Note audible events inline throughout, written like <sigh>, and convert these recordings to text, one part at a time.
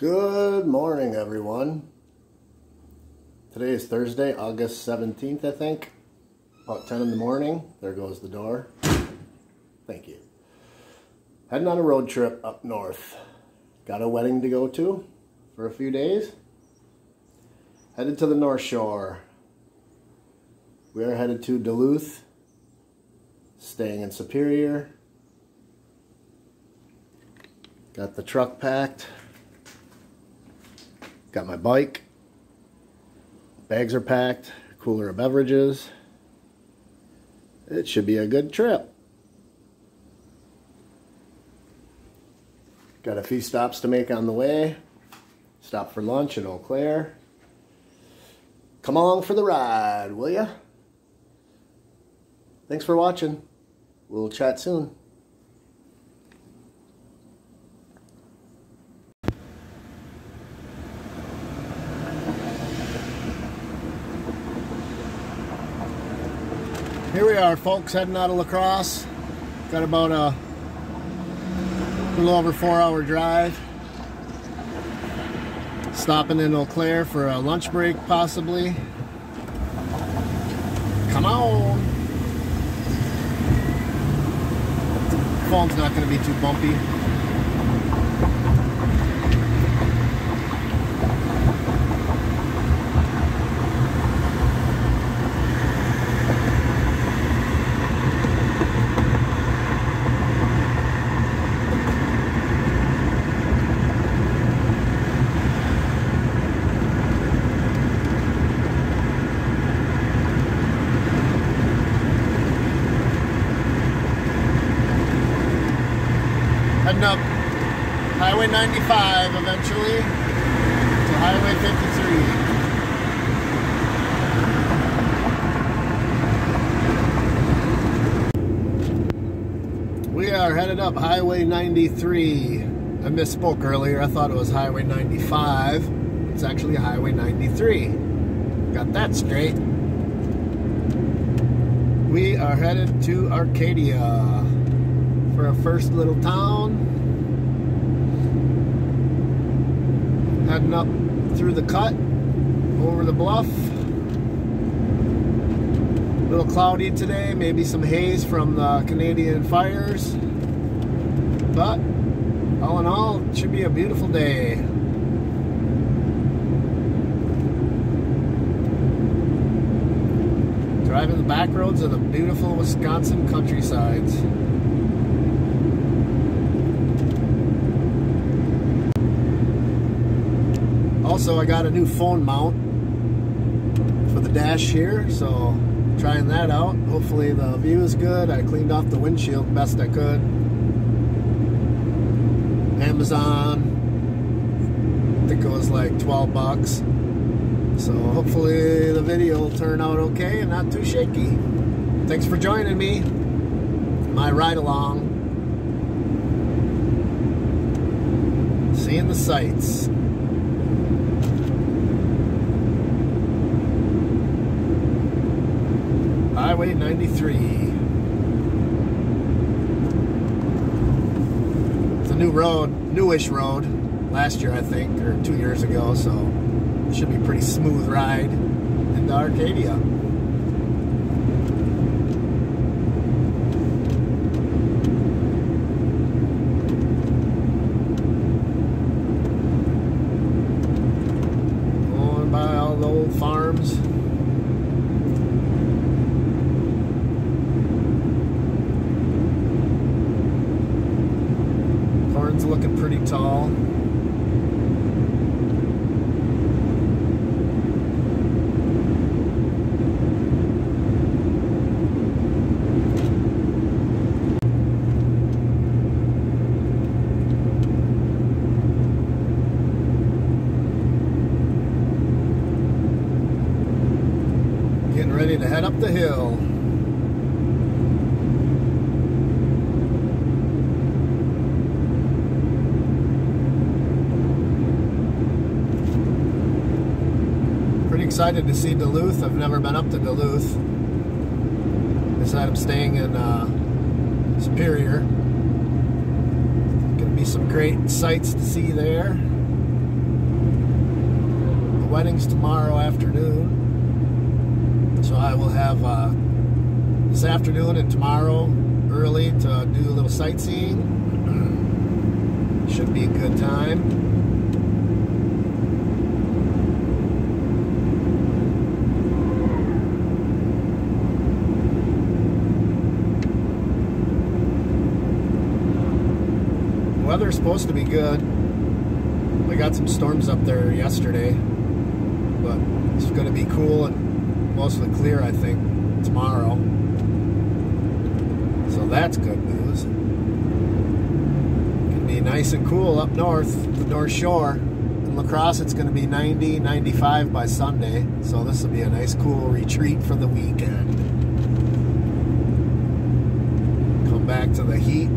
Good morning, everyone. Today is Thursday, August 17th, I think. About 10 in the morning. There goes the door. Thank you. Heading on a road trip up north. Got a wedding to go to for a few days. Headed to the North Shore. We are headed to Duluth, staying in Superior. Got the truck packed. Got my bike. Bags are packed. Cooler of beverages. It should be a good trip. Got a few stops to make on the way. Stop for lunch in Eau Claire. Come along for the ride, will ya? Thanks for watching. We'll chat soon. Are, folks, heading out of La Crosse. Got about a little over four hour drive. Stopping in Eau Claire for a lunch break, possibly. Come on! The phone's not going to be too bumpy. Heading up Highway 95 eventually to Highway 53. We are headed up Highway 93. I misspoke earlier. I thought it was Highway 95. It's actually Highway 93. Got that straight. We are headed to Arcadia for our first little town. Heading up through the cut, over the bluff. A little cloudy today, maybe some haze from the Canadian fires. But all in all, it should be a beautiful day. Driving the back roads of the beautiful Wisconsin countrysides. Also, I got a new phone mount for the dash here, so trying that out. Hopefully the view is good. I cleaned off the windshield best I could. Amazon, I think it was like 12 bucks. So hopefully the video will turn out okay and not too shaky. Thanks for joining me. My ride along. Seeing the sights. Highway 93. It's a new road, newish road. Last year, I think, or two years ago, so it should be pretty smooth ride into Arcadia. Going by all the old farms. Corn's looking pretty tall. Getting ready to head up the hill. Pretty excited to see Duluth. I've never been up to Duluth. Decided I'm staying in uh, Superior. Gonna be some great sights to see there. The weddings tomorrow afternoon. So I will have uh, this afternoon and tomorrow early to do a little sightseeing. <clears throat> Should be a good time. Supposed to be good. We got some storms up there yesterday, but it's going to be cool and mostly clear, I think, tomorrow. So that's good news. It can be nice and cool up north, the North Shore. In La Crosse, it's going to be 90, 95 by Sunday. So this will be a nice, cool retreat for the weekend. Come back to the heat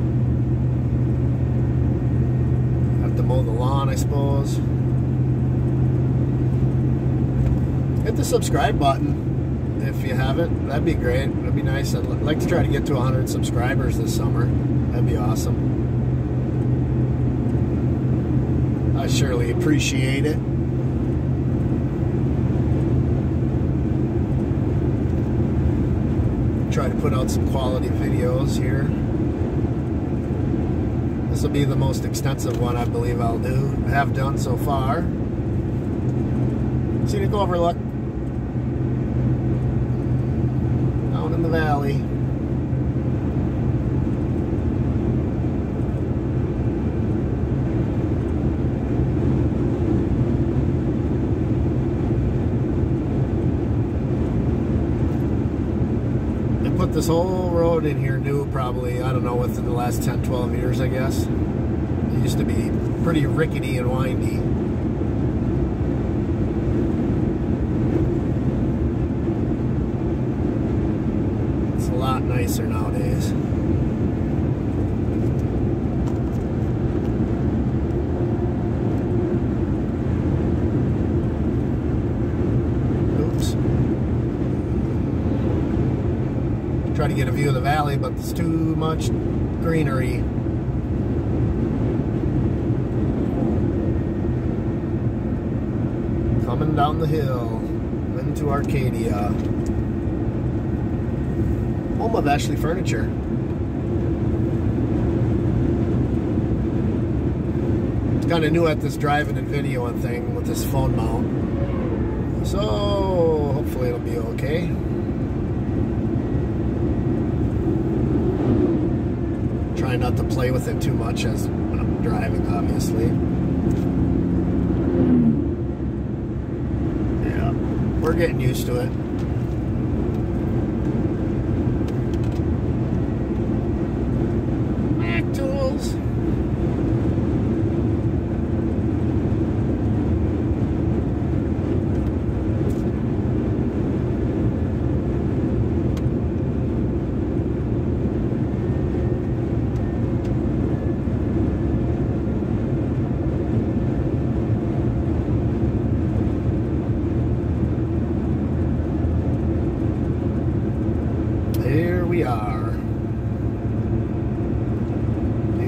to mow the lawn, I suppose. Hit the subscribe button if you haven't. That'd be great. That'd be nice. I'd like to try to get to 100 subscribers this summer. That'd be awesome. I surely appreciate it. Try to put out some quality videos here. Will be the most extensive one I believe I'll do, have done so far. Scenic overlook. Down in the valley. This whole road in here new probably, I don't know, within the last 10, 12 years, I guess. It used to be pretty rickety and windy. It's a lot nicer nowadays. The valley, but there's too much greenery. Coming down the hill into Arcadia. Home of Ashley Furniture. It's kind of new at this driving and videoing thing with this phone mount. So hopefully it'll be okay. Try not to play with it too much as when I'm driving, obviously. Yeah, we're getting used to it.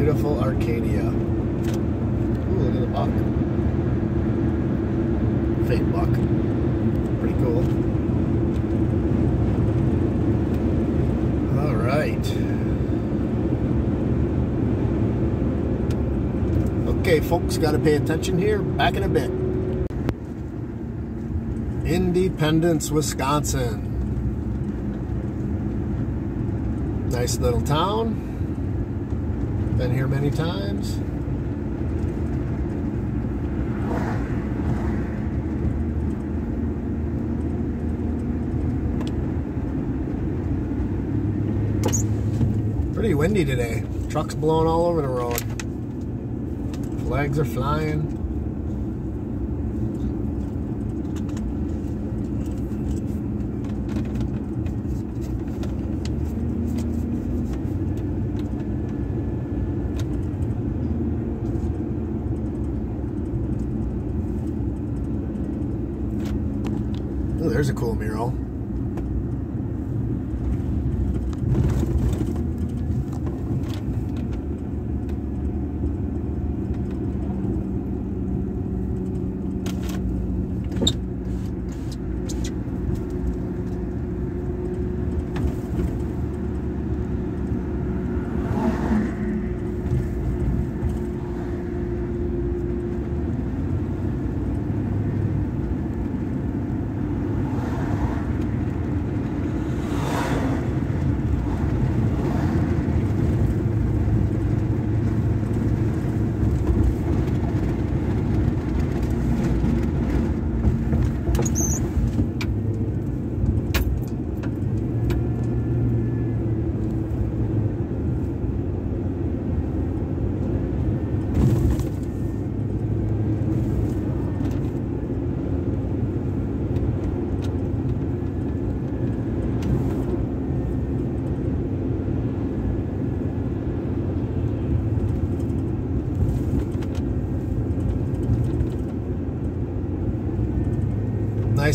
beautiful Arcadia. Ooh, look at the buck. Fake buck. Pretty cool. All right. Okay, folks, got to pay attention here. Back in a bit. Independence, Wisconsin. Nice little town. Been here many times. Pretty windy today. Trucks blowing all over the road. Flags are flying. There's a cool mural.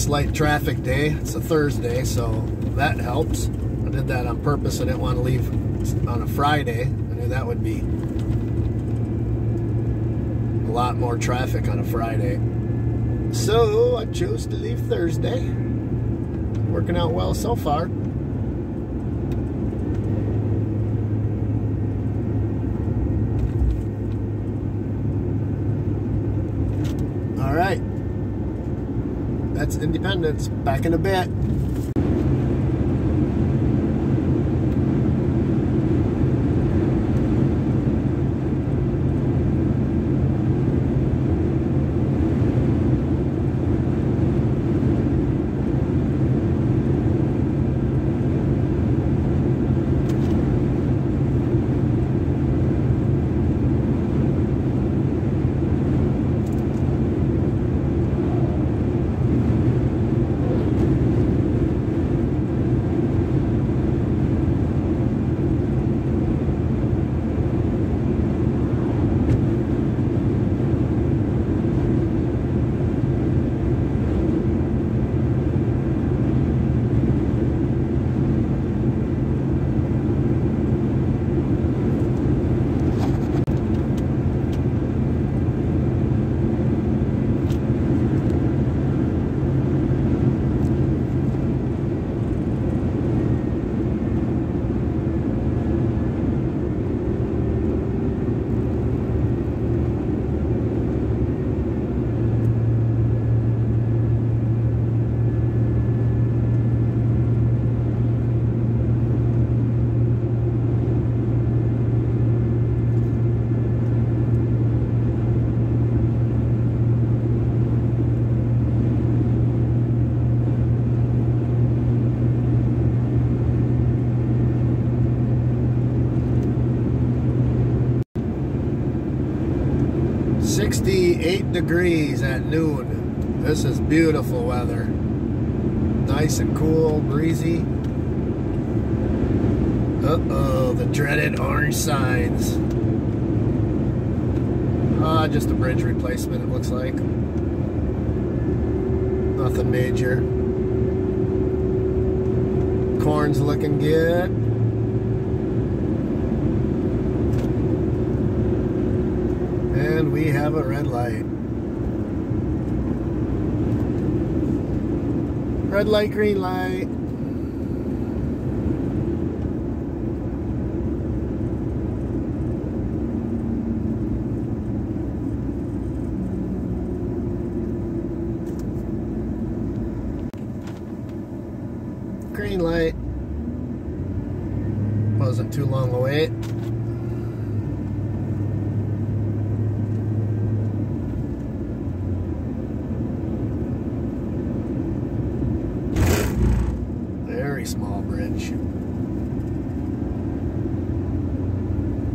Nice light traffic day. It's a Thursday, so that helps. I did that on purpose. I didn't want to leave on a Friday. I knew that would be a lot more traffic on a Friday. So I chose to leave Thursday. Working out well so far. All right. Independence. Back in a bit. Degrees at noon. This is beautiful weather. Nice and cool, breezy. Uh-oh, the dreaded orange signs. Ah, just a bridge replacement, it looks like. Nothing major. Corn's looking good. And we have a red light. Red light, green light. Green light. Wasn't too long a wait. very small bridge.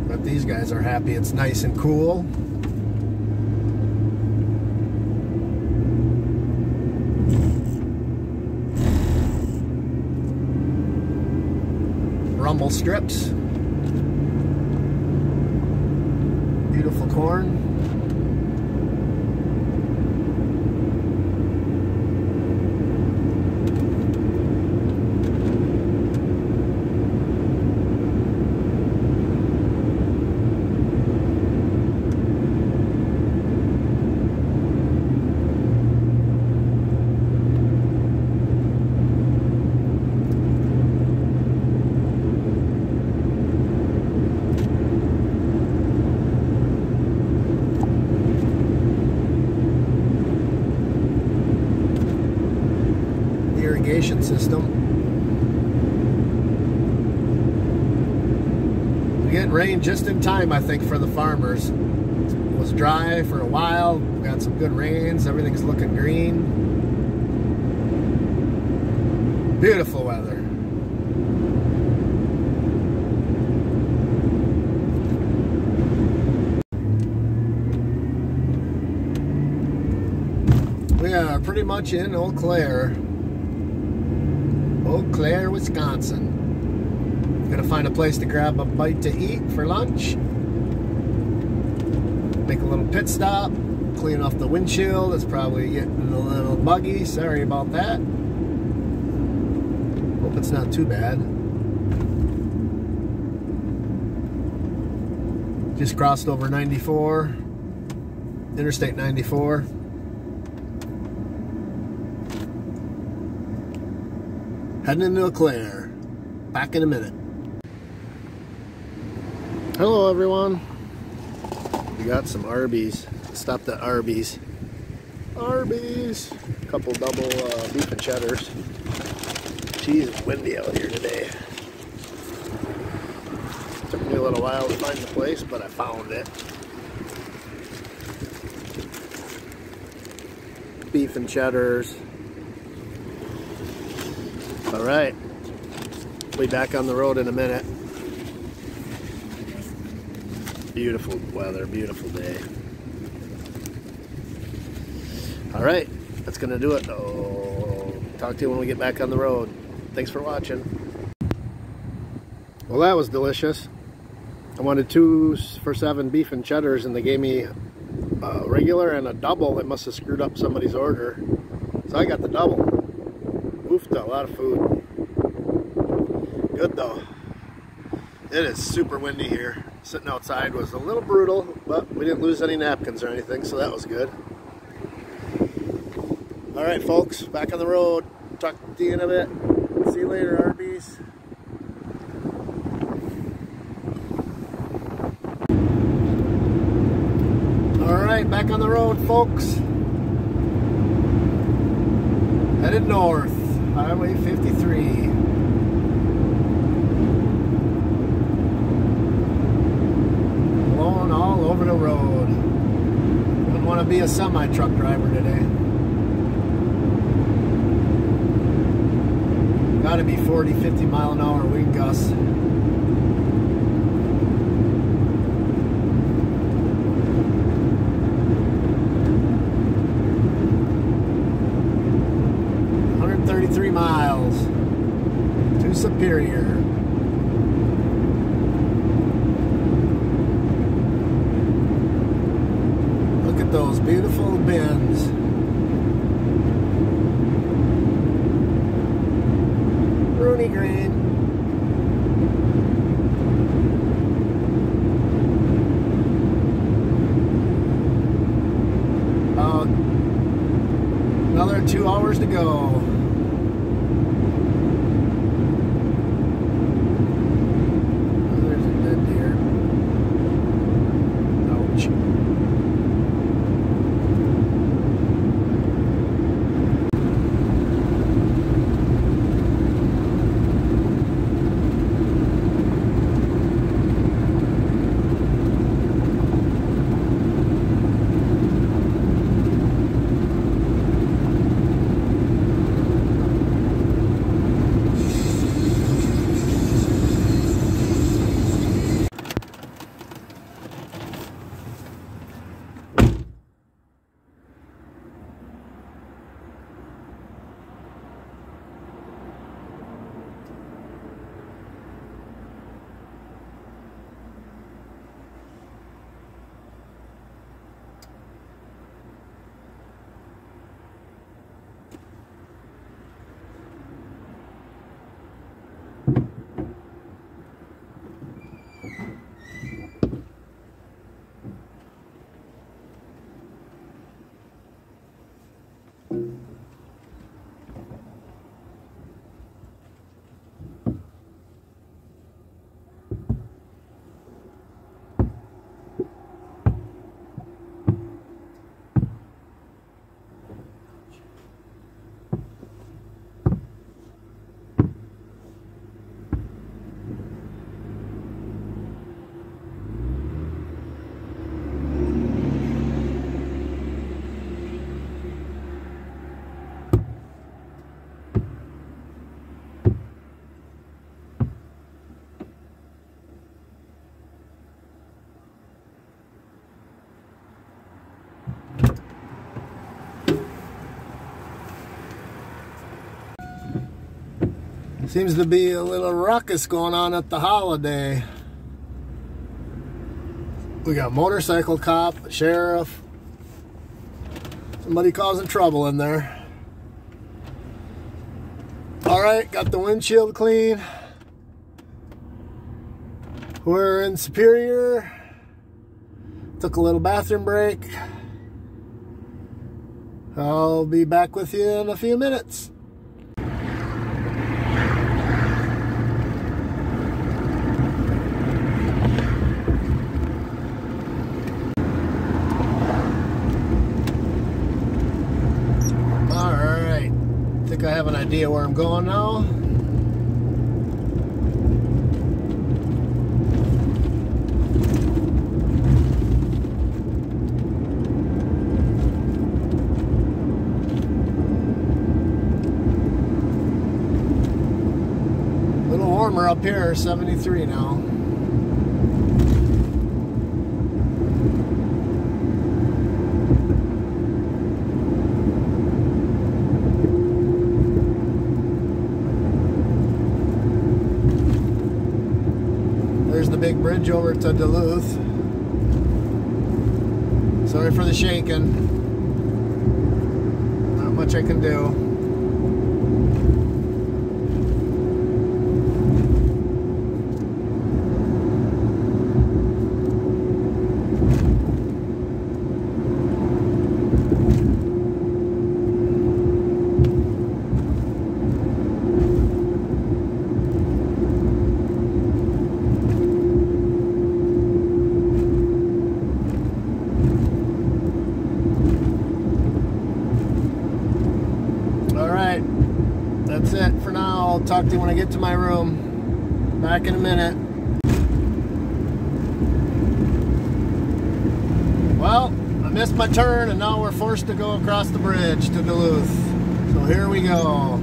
But these it's nice and cool. Rumble strips. Beautiful corn. irrigation system. We get rain just in time, I think, for the farmers. It was dry for a while. We got some good rains. Everything's looking green. Beautiful weather. We are pretty much in Eau Claire. Eau Claire, Wisconsin. Gonna find a place to grab a bite to eat for lunch. Make a little pit stop, clean off the windshield. It's probably getting a little buggy. Sorry about that. Hope it's not too bad. Just crossed over 94, Interstate 94. Heading into Eau Claire. Back in a minute. Hello everyone. We got some Arby's. Stopped at Arby's. Arby's. A couple double uh, beef and cheddars. Geez, it's windy out here today. Took me a little while to find the place, but I found it. Beef and cheddars. All right. Be back on the road in a minute. Beautiful weather, beautiful day. All right, that's gonna do it. Oh, talk to you when we get back on the road. Thanks for watching. Well, that was delicious. I wanted two for seven beef and cheddars, and they gave me a regular and a double. They must have screwed up somebody's order. So I got the double. Oofed, a lot of food. Good though. It is super windy here. Sitting outside was a little brutal, but we didn't lose any napkins or anything, so that was good. All right, folks, back on the road. Talk to you in a bit. See you later, Arby's. All right, back on the road, folks. Headed north, Highway 53. Blowing all over the road. Wouldn't want be a semi-truck driver today. Got to be 40, 50 mile an hour wind gusts. Miles to Superior. Look at those beautiful bends. Rooney Green. Uh, another two hours to go. Seems to be a little ruckus going on at the holiday. We got motorcycle cop, sheriff, Somebody causing trouble in there. All right, got the windshield clean. We're in Superior. Took a little bathroom break. I'll be back with you in a few minutes. Alright, think I have idea where I'm going now. Little warmer up here, 73 now. There's the big bridge over to Duluth. Sorry for the shaking. Not much I can do. that's it for when I get to my room. Back in a minute. Well, I missed my turn and now we're forced to go across the bridge to Duluth. So here we go.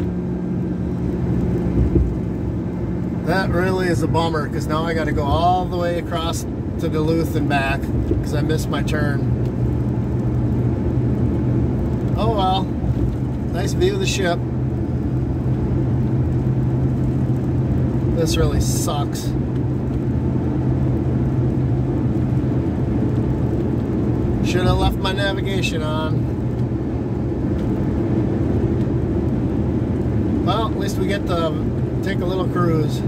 That really is a bummer because now I got to go all the way across to Duluth and back because I missed my turn. Oh well. Nice view of the ship. This really sucks. Should have left my navigation on. Well, at least we get to take a little cruise.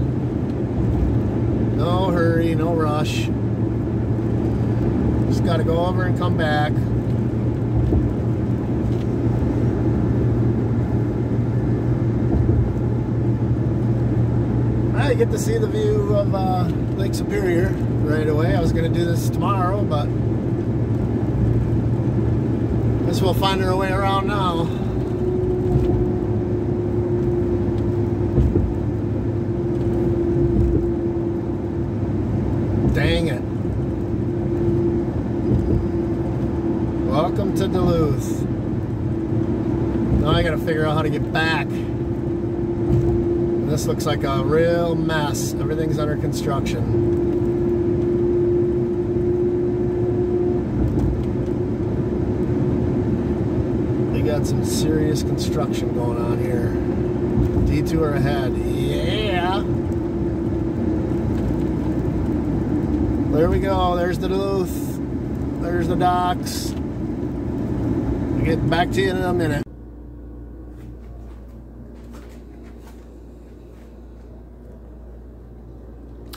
No hurry, no rush. Just got to go over and come back. Get to see the view of uh, Lake Superior right away. I was going to do this tomorrow, but I guess we'll find our way around now. Dang it. Welcome to Duluth. Now I gotta figure out how to get back. This looks like a real mess. Everything's under construction. They got some serious construction going on here. Detour ahead. Yeah. There we go. There's the Duluth. There's the docks. I'll get back to you in a minute.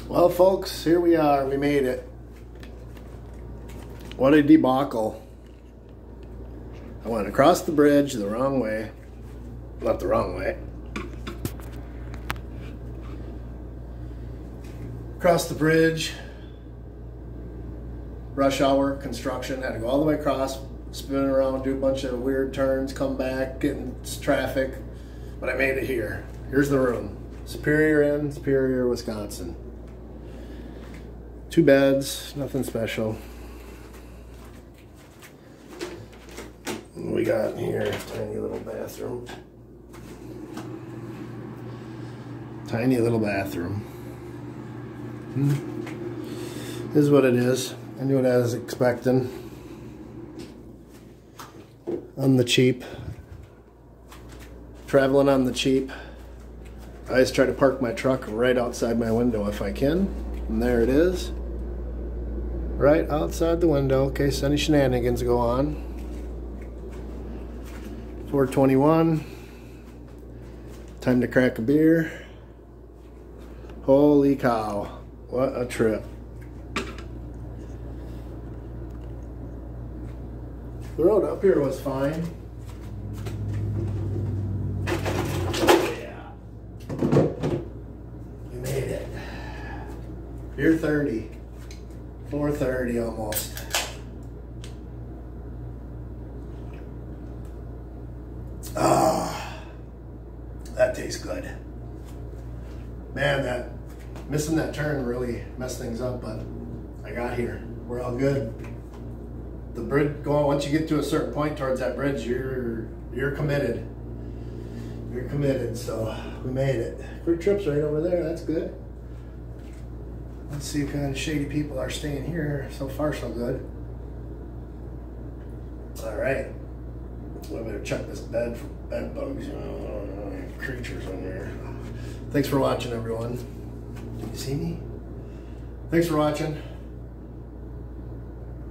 Well, folks, here we are. We made it. What a debacle. I went across the bridge the wrong way. Not the wrong way. Across the bridge. Rush hour construction. Had to go all the way across, spin around, do a bunch of weird turns, come back, get in traffic. But I made it here. Here's the room. Superior Inn, Superior, Wisconsin. Two beds, nothing special. We got here, tiny little bathroom. Tiny little bathroom. Hmm. This is what it is. I knew what I was expecting. On the cheap. Traveling on the cheap. I always try to park my truck right outside my window if I can. And there it is right outside the window in case any shenanigans go on. 421. Time to crack a beer. Holy cow. What a trip. The road up here was fine. Yeah. We made it. Beer 30. 430 almost. Ah, that tastes good. Man, that missing that turn really messed things up, but I got here. We're all good. The bridge going once you get to a certain point towards that bridge, you're you're committed. You're committed, so we made it. Kwik Trips right over there, that's good. Let's see kind of shady people are staying here. So far, so good. All right. I better check this bed for bed bugs. You know, creatures on there. Thanks for watching, everyone. Did you see me? Thanks for watching.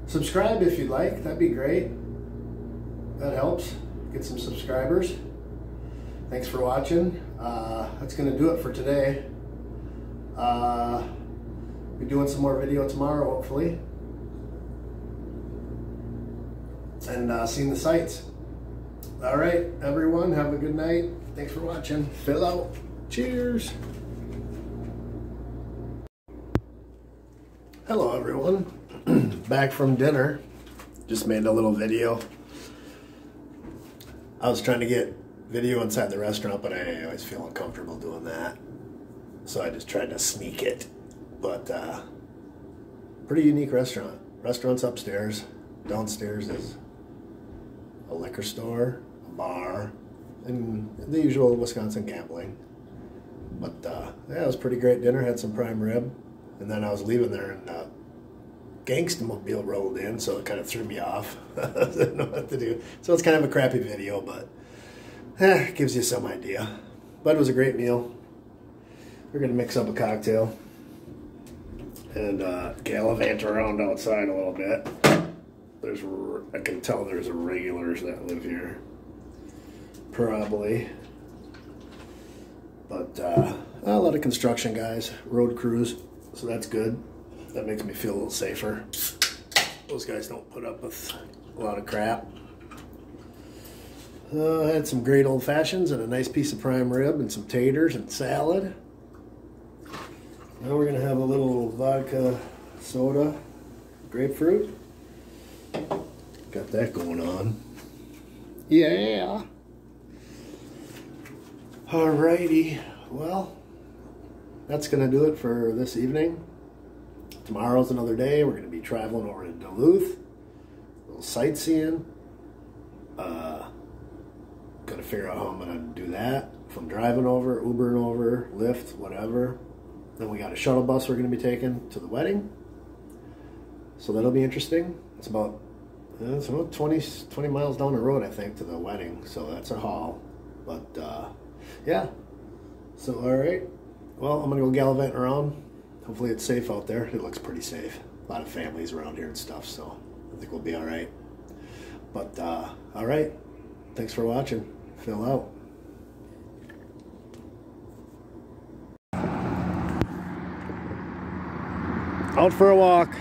Subscribe if you'd like. That'd be great. That helps. Get some subscribers. Thanks for watching. Uh, that's going to do it for today. Uh, be doing some more video tomorrow, hopefully. And uh, seeing the sights. All right, everyone, have a good night. Thanks for watching. Fill out. Cheers. Hello, everyone. <clears throat> Back from dinner. Just made a little video. I was trying to get video inside the restaurant, but I always feel uncomfortable doing that. So I just tried to sneak it. But, uh, pretty unique restaurant. Restaurant's upstairs. Downstairs is a liquor store, a bar, and the usual Wisconsin gambling. But uh, yeah, it was pretty great dinner. Had some prime rib, and then I was leaving there, and uh, Gangsta Mobile rolled in, so it kind of threw me off. <laughs> I didn't know what to do. So it's kind of a crappy video, but eh, gives you some idea. But it was a great meal. We're gonna mix up a cocktail and uh, gallivant around outside a little bit. There's, I can tell there's regulars that live here, probably. But uh, a lot of construction guys, road crews, so that's good. That makes me feel a little safer. Those guys don't put up with a lot of crap. Uh, I had some great old fashions and a nice piece of prime rib and some taters and salad. Now we're gonna have a little vodka soda, grapefruit. Got that going on. Yeah. Alrighty. Well, that's gonna do it for this evening. Tomorrow's another day. We're gonna be traveling over to Duluth. A little sightseeing. Uh, gotta figure out how I'm gonna do that. If I'm driving over, Ubering over, Lyft, whatever. Then we got a shuttle bus we're going to be taking to the wedding. So that'll be interesting. It's about uh, it's about 20, 20 miles down the road, I think, to the wedding. So that's a haul. But uh, yeah. So all right. Well, I'm gonna go gallivanting around. Hopefully it's safe out there. It looks pretty safe. A lot of families around here and stuff, so I think we'll be all right. But uh, all right. Thanks for watching. Fill out. Out for a walk.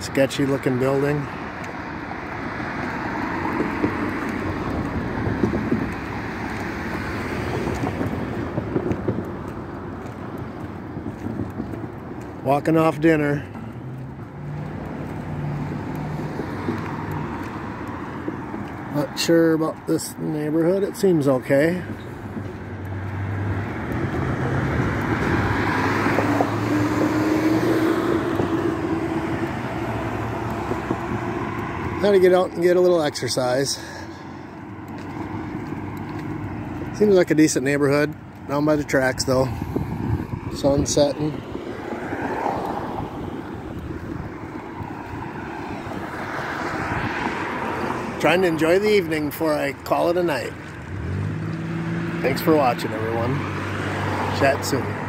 Sketchy looking building. Walking off dinner. Not sure about this neighborhood. It seems okay. To get out and get a little exercise. Seems like a decent neighborhood. Down by the tracks though. Sun setting. Trying to enjoy the evening before I call it a night. Thanks for watching everyone. Chat soon.